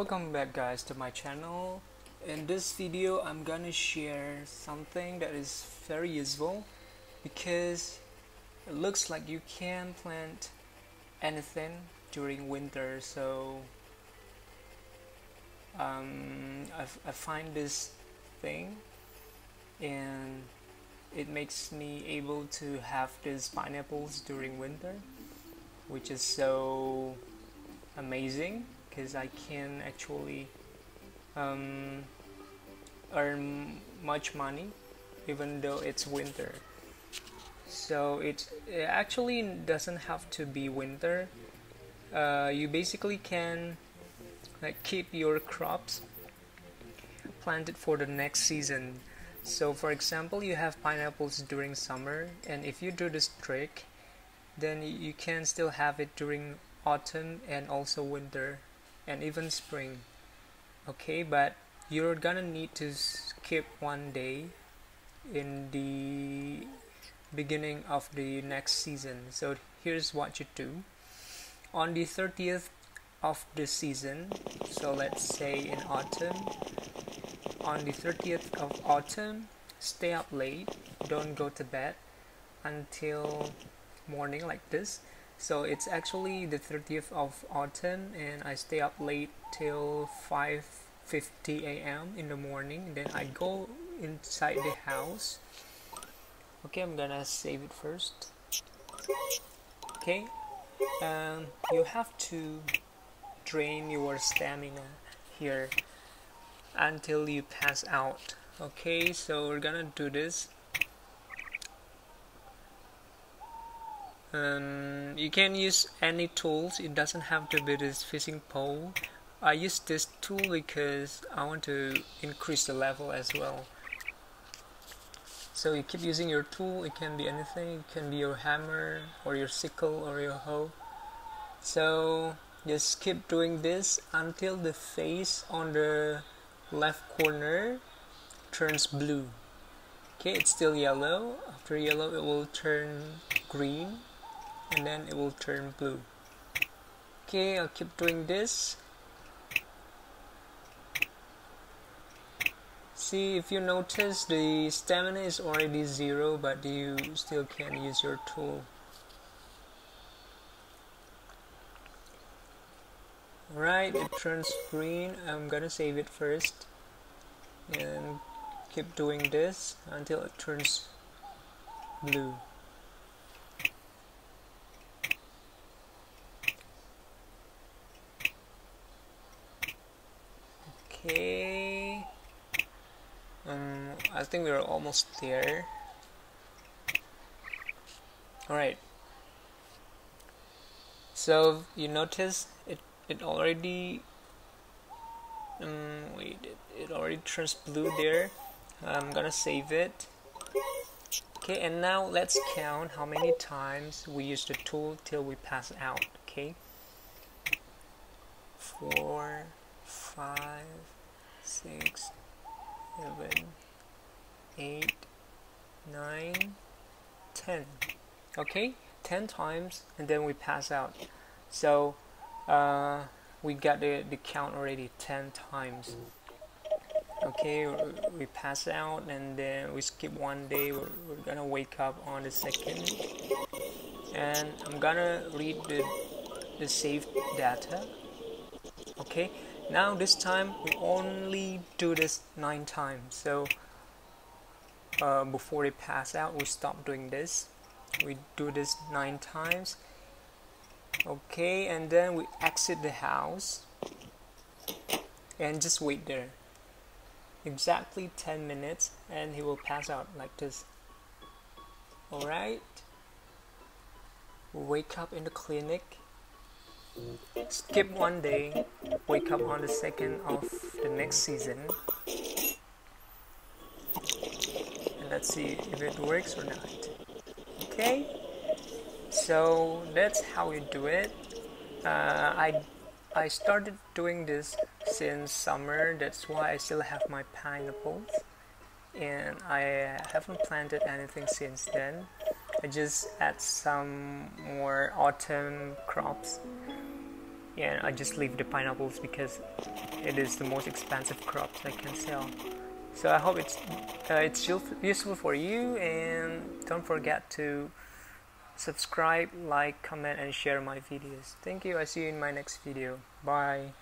Welcome back guys to my channel. In this video I'm gonna share something that is very useful because it looks like you can plant anything during winter so um, I, I find this thing and it makes me able to have these pineapples during winter which is so amazing because I can actually um, earn much money even though it's winter. So it, it actually doesn't have to be winter. Uh, you basically can like keep your crops planted for the next season. So for example you have pineapples during summer and if you do this trick then you can still have it during autumn and also winter and even spring. Okay but you're gonna need to skip one day in the beginning of the next season. So here's what you do. On the 30th of the season so let's say in autumn on the 30th of autumn stay up late don't go to bed until morning like this so it's actually the 30th of autumn and I stay up late till 5:50 a.m. in the morning. Then I go inside the house. Okay I'm gonna save it first. Okay um, you have to drain your stamina here until you pass out. Okay so we're gonna do this um, you can use any tools. It doesn't have to be this fishing pole. I use this tool because I want to increase the level as well. So you keep using your tool. It can be anything. It can be your hammer or your sickle or your hoe. So just keep doing this until the face on the left corner turns blue. Okay it's still yellow. After yellow it will turn green and then it will turn blue. Okay I'll keep doing this. See if you notice the stamina is already zero but you still can use your tool. Right it turns green I'm gonna save it first. And keep doing this until it turns blue okay um, I think we're almost there. Alright. So you notice it it already um, wait it, it already turns blue there. I'm gonna save it. Okay and now let's count how many times we use the tool till we pass out okay? Four five, six, seven, eight, nine, ten. Okay, ten times, and then we pass out. So uh, we got the, the count already ten times. Okay, we pass out and then we skip one day. We're, we're gonna wake up on the second, and I'm gonna read the the saved data. Okay, now this time we only do this nine times so uh, before they pass out we stop doing this. We do this nine times. Okay and then we exit the house. And just wait there. Exactly 10 minutes and he will pass out like this. Alright. Wake up in the clinic. Skip one day, wake up on the second of the next season, let's see if it works or not. Okay, so that's how you do it. Uh, I I started doing this since summer. That's why I still have my pineapples, and I haven't planted anything since then. I just add some more autumn crops and I just leave the pineapples because it is the most expensive crops I can sell so I hope it's uh, it's useful for you and don't forget to subscribe like comment and share my videos. Thank you. I see you in my next video. Bye